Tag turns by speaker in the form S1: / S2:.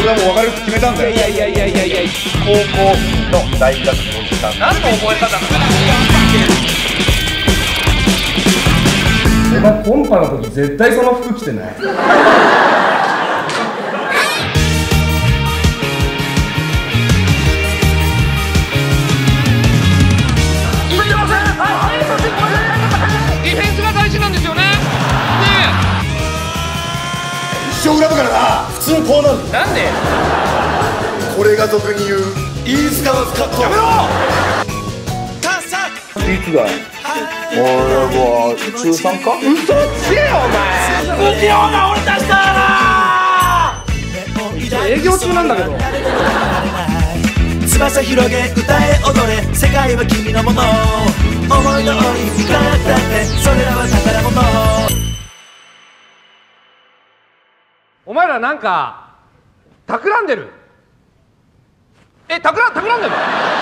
S1: 俺はもう別れるって決めたんだよ。
S2: いやいやいやいやいや
S1: 高校の大学の時間。
S2: 何の覚え方なの
S3: お前コンパの時絶対その服着てない。
S1: 生恨むからな。普通こうなる
S2: えなんで？
S1: これが俗に言う飯塚のスカットやめろ！いつだ？よ俺は中3か
S2: 嘘つけよお前！不器用な俺たちだ
S3: 営業中なんだけど。
S4: 翼広げ歌え踊れ世界は君のもの
S2: お前らなんか企んでる。え企ん企んでるの？